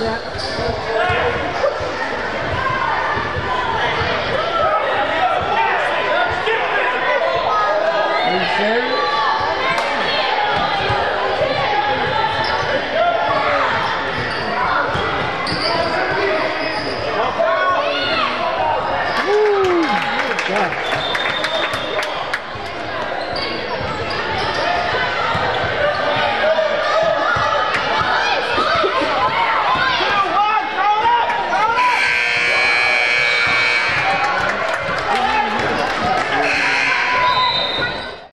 that.